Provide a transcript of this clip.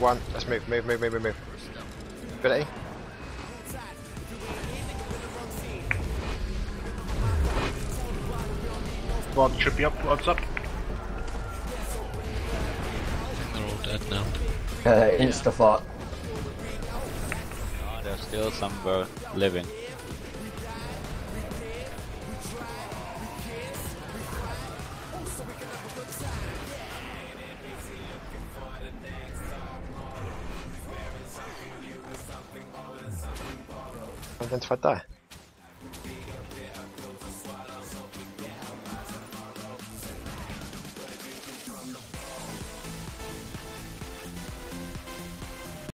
one. Let's move, move, move, move, move, move. Ability. Blood should be up, blood's up. They're all dead now. Uh, insta fought. Oh, there's still some uh, living. Identified die.